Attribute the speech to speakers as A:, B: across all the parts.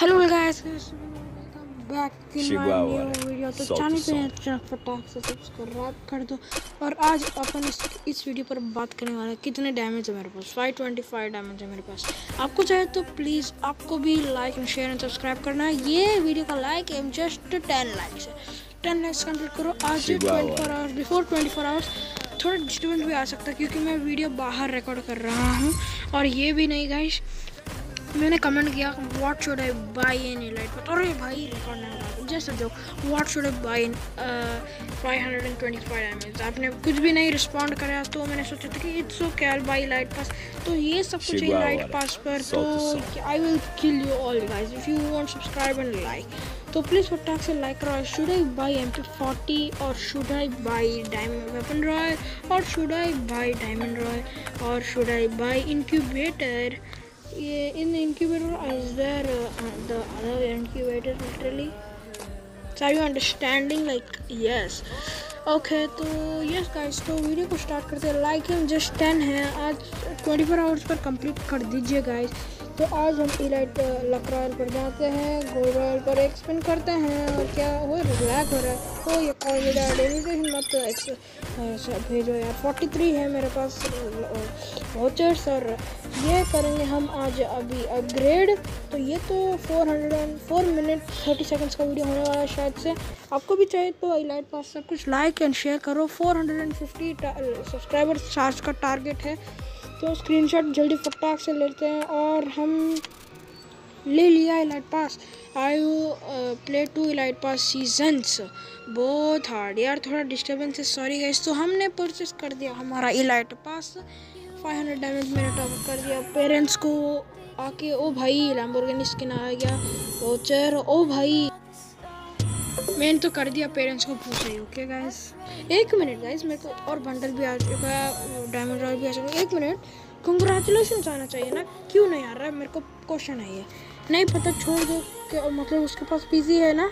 A: Hello guys welcome back in my new video तो channel. Channel फटाक से subscribe कर दो। और आज अपन इस इस वीडियो पर बात करने वाले हैं कितने डैमेज है मेरे पास? 525 डैमेज है मेरे पास। आपको चाहे तो प्लीज़ आपको भी like and share and subscribe करना है। ये वीडियो का लाइक एम जस्ट 10 लाइक्स है। 10 लाइक्स कंप्लीट करो। आज
B: Chihuahua.
A: 24 आवर्स बिफोर 24 आवर्स थोड़ा डिस्टर्बेंस भी आ सकता है क्योंकि मैं वीडियो बाहर रिकॉर्ड कर रहा हूँ। और ये भी नहीं गाइस मैंने कमेंट किया what should I buy in elite पर अरे भाई रिकॉर्ड नहीं रहा जैसे जो what should I buy in five hundred and twenty five M आपने कुछ भी नहीं रिस्पॉन्ड करा तो मैंने सोचा था कि it's okay I buy light pass तो ये सब कुछ है लाइट पास पर तो I will kill you all guys if you want subscribe and like तो प्लीज़ फटाक से लाइक करो should I buy M P forty और should I buy diamond weapon royale और should I buy diamond royale और should I buy incubator ये in incubator is there the other incubator literally are you understanding like yes okay तो yes guys तो video को start करते हैं। Like हम just ten है। आज ट्वेंटी फोर आवर्स पर कंप्लीट कर दीजिए गाइस तो आज हम इलाइट लक रॉयल पर जाते हैं गोल्ड रॉयल पर एक स्पिन करते हैं और क्या वो ब्लैक हो रहा है। तो ये कॉल मेरा डेलीगेशन मत एक्स अच्छा, भेजो यार। 43 है मेरे पास वाचर्स और ये करेंगे हम आज अभी अपग्रेड तो ये तो 404 मिनट 30 सेकंड्स का वीडियो होने वाला है शायद से। आपको भी चाहिए तो इलाइट पास सब कुछ लाइक एंड शेयर करो। 450 सब्सक्राइबर चार्ज का टारगेट है। तो स्क्रीनशॉट जल्दी फटाक से लेते हैं और हम ले लिया elite pass I play two elite pass seasons बहुत हार्ड यार, थोड़ा डिस्टर्बेंस है सॉरी गाइस तो हमने परचेस कर दिया हमारा इलाइट पास 500 डैमेज मैंने टॉप कर दिया. पेरेंट्स को आके, ओ भाई लैम्बोर्गिनी स्किन आ गया. वोचर ओ भाई। मैंने तो कर दिया पेरेंट्स को पूछ रही ओके गाइस एक मिनट गाइस मेरे को और बंडल भी आ चुका है डायमंड रॉयल भी आ चुका है। एक मिनट कंग्रेचुलेशन आना चाहिए ना। क्यों नहीं आ रहा है? मेरे को क्वेश्चन है ये। नहीं पता, छोड़ दो मतलब उसके पास पीजी है ना।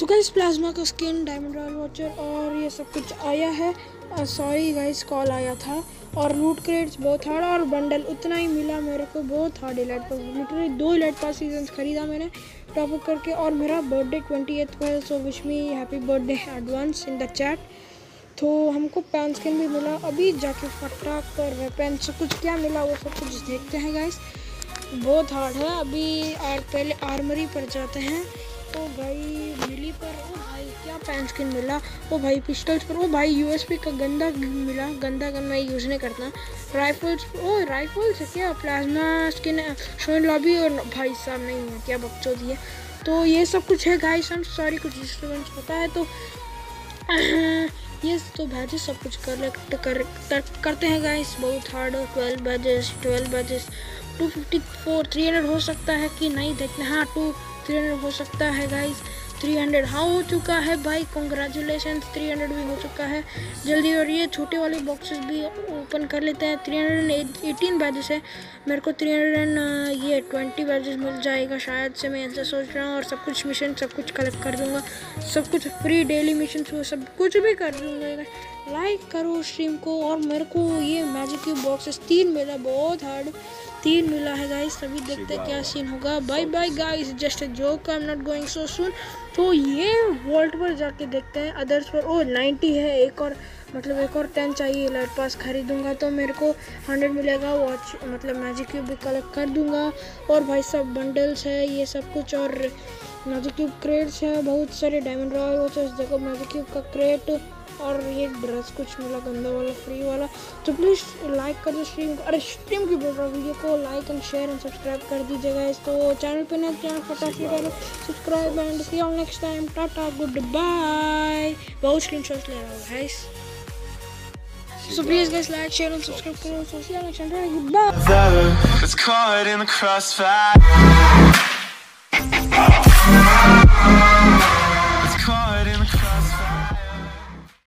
A: तो गाइस प्लाज्मा का स्किन डायमंड रॉयल वॉचर और ये सब कुछ आया है। सॉरी गाइस कॉल आया था। और रूट क्रेड्स बहुत हार्ड और बंडल उतना ही मिला मेरे को, बहुत हार्ड इलाइट पास लिटरली दो इलाइट पास सीज़न खरीदा मैंने टॉप अप करके और मेरा बर्थडे ट्वेंटी एथ है so wish me happy birthday advance in the chat तो हमको पैन स्किन भी मिला। अभी जाके फटाक कर पेन से कुछ क्या मिला वो सब कुछ देखते हैं गाइस बहुत हार्ड है। अभी पहले आर्मरी पर जाते हैं। ओ भाई मिली पर ओ भाई क्या पैन स्किन मिला? ओ भाई पिस्टल्स पर ओ भाई यूएसपी का गंदा मिला गंदा गन मैं यूज़ नहीं करता। राइफल्स ओ राइफल्स है क्या? प्लाज्मा स्किन शोन लॉबी और भाई साहब नहीं है क्या बकचोदी दिए तो ये सब कुछ है गाइस हम सॉरी कुछ डिस्टर्बेंस पता है तो ये तो बैजेस सब कुछ ले कर, कर करते हैं गाइस बहुत हार्ड और twelve badges twelve badges two fifty four three hundred हो सकता है कि नहीं देखते हाँ टू थ्री हंड्रेड हो सकता है गाइस थ्री हंड्रेड हाँ हो चुका है भाई. कॉन्ग्रेचुलेशन थ्री हंड्रेड भी हो चुका है. जल्दी और ये छोटे वाले बॉक्सेस भी ओपन कर लेते हैं. Three hundred and eighteen badges है. मेरे को थ्री हंड्रेड एंड ये ट्वेंटी बैजेस मिल जाएगा शायद से, मैं ऐसा सोच रहा हूँ. और सब कुछ मिशन सब कुछ कलेक्ट कर दूँगा. सब कुछ फ्री डेली मिशन सब कुछ भी कर दूँगा लाइक करो स्ट्रीम को और मेरे को ये मैजिक क्यूब बॉक्सेस तीन मिला बहुत हार्ड तीन मिला है गाइस सभी देखते हैं क्या सीन होगा। Bye bye guys just a joke I am not going so soon तो ये वॉल्ट पर जाके देखते हैं अदर्स पर। ओ 90 है एक और मतलब एक और टेन चाहिए लाइट पास खरीदूँगा तो मेरे को हंड्रेड मिलेगा वॉच मतलब मैजिक क्यूब भी कलेक्ट कर दूँगा। और भाई सब बंडल्स है ये सब कुछ और मैजिक क्यूब क्रेट्स है बहुत सारे डायमंड रॉयल वॉचर्स देखो मैजिक क्यूब का क्रेट और ये ड्रेस कुछ मिला गंदा वाला फ्री वाला। तो प्लीज़ लाइक कर दो स्ट्रीम को। अरे स्ट्रीम की बोल रहा वीडियो को like and share and subscribe कर दीजिएगा इस तो चैनल पे नए चैनल फटाक से करो subscribe and see on next time tata good bye बहुत स्क्रीनशॉट्स ले रहा हूँ guys So please guys like, share and subscribe करो. So see you next time. Goodbye.
C: It's caught in the crossfire.